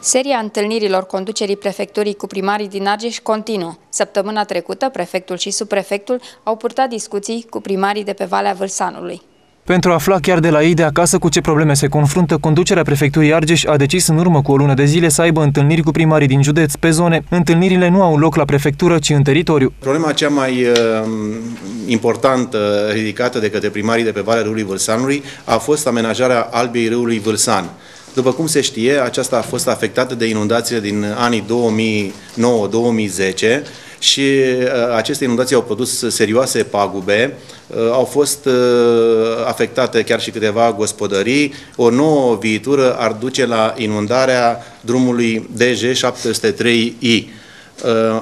Seria întâlnirilor conducerii prefecturii cu primarii din Argeș continuă. Săptămâna trecută, prefectul și subprefectul au purtat discuții cu primarii de pe Valea Vâlsanului. Pentru a afla chiar de la ei de acasă cu ce probleme se confruntă, conducerea prefecturii Argeș a decis în urmă cu o lună de zile să aibă întâlniri cu primarii din județ pe zone. Întâlnirile nu au loc la prefectură, ci în teritoriu. Problema cea mai uh, importantă ridicată de către primarii de pe Valea Râului Vâlsanului a fost amenajarea albiei râului Vâlsan. După cum se știe, aceasta a fost afectată de inundațiile din anii 2009-2010 și uh, aceste inundații au produs serioase pagube, uh, au fost uh, afectate chiar și câteva gospodării. O nouă viitură ar duce la inundarea drumului DG 703I.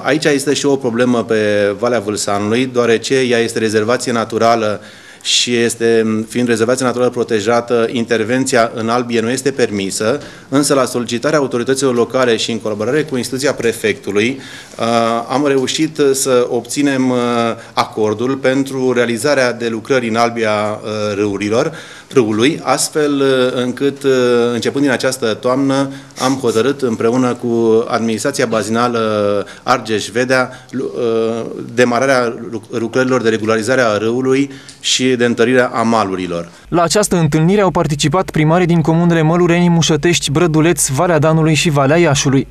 Aici este și o problemă pe Valea Vâlsanului, deoarece ea este rezervație naturală și este, fiind rezervație naturală protejată, intervenția în Albie nu este permisă, însă la solicitarea autorităților locale și în colaborare cu instituția prefectului uh, am reușit să obținem uh, acordul pentru realizarea de lucrări în Albia uh, râurilor, râului, astfel încât, începând din această toamnă, am hotărât împreună cu administrația bazinală Argeș-Vedea demararea lucrărilor de regularizare a râului și de întărire a malurilor. La această întâlnire au participat primarii din comunele Mălureni, Mușătești, Brăduleț, Valea Danului și Valea Iașului.